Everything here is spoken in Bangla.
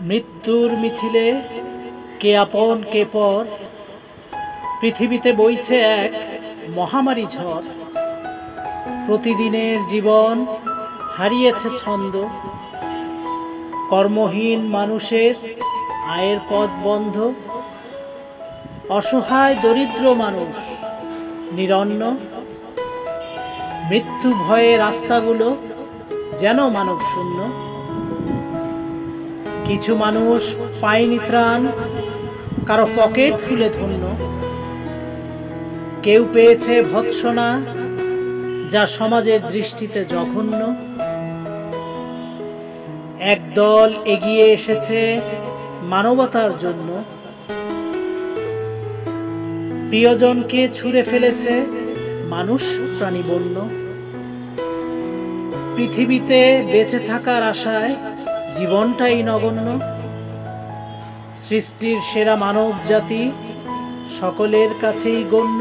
মৃত্যুর মিছিলে কে আপন, কে পর, পৃথিবীতে বইছে এক মহামারী ঝড়। প্রতিদিনের জীবন হারিয়েছে ছন্দ। কর্মহীন মানুষের আয়ের পথ বন্ধ। অসহায় দরিদ্র মানুষ নিরন্ন। মৃত্যু ভয়ে রাস্তাগুলো যেন মানব শূন্য কিছু মানুষ পায়নি ত্রাণ, কারও পকেট ফুলে ধন্য। কেউ পেয়েছে ভৎসনা, যা সমাজের দৃষ্টিতে জঘন্য। একদল এগিয়ে এসেছে মানবতার জন্য। প্রিয়জনকে ছুঁড়ে ফেলেছে মানুষ প্রাণী বন্য পৃথিবীতে বেঁচে থাকার আশায় জীবনটাই নগণ্য। সৃষ্টির সেরা মানব জাতি সকলের কাছেই গণ্য।